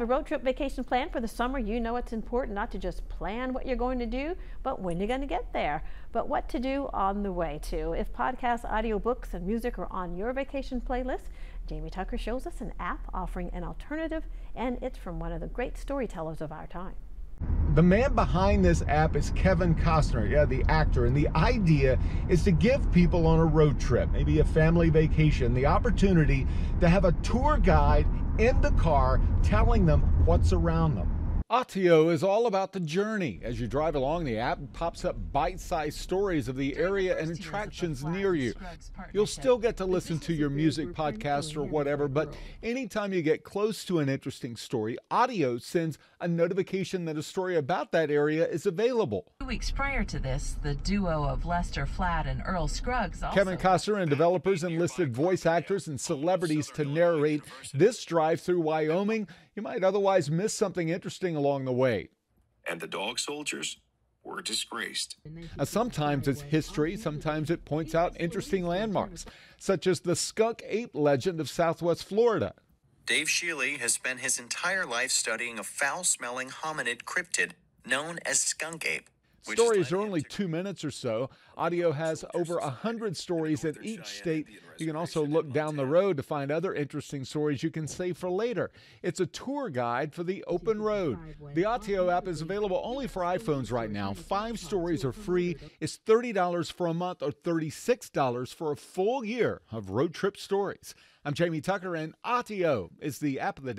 have a road trip vacation plan for the summer, you know it's important not to just plan what you're going to do, but when you're going to get there, but what to do on the way too. If podcasts, audiobooks, and music are on your vacation playlist, Jamie Tucker shows us an app offering an alternative, and it's from one of the great storytellers of our time. The man behind this app is Kevin Costner, yeah, the actor. And the idea is to give people on a road trip, maybe a family vacation, the opportunity to have a tour guide in the car telling them what's around them. Autio is all about the journey. As you drive along, the app pops up bite-sized stories of the area and attractions near you. You'll still get to listen to your music podcast or whatever, but anytime you get close to an interesting story, Autio sends a notification that a story about that area is available. Two weeks prior to this, the duo of Lester Flatt and Earl Scruggs also Kevin Costner and developers enlisted voice actors and celebrities to narrate this drive through Wyoming. You might otherwise miss something interesting along the way. And the dog soldiers were disgraced. Uh, sometimes it's history, sometimes it points out interesting landmarks, such as the skunk ape legend of southwest Florida. Dave Shealy has spent his entire life studying a foul smelling hominid cryptid known as skunk ape. Which has Stories are only two minutes or so. Autio has over a hundred stories in each state. You can also look down the road to find other interesting stories you can save for later. It's a tour guide for the open road. The Autio app is available only for iPhones right now. Five stories are free. It's $30 for a month or $36 for a full year of road trip stories. I'm Jamie Tucker, and Autio is the app of the day.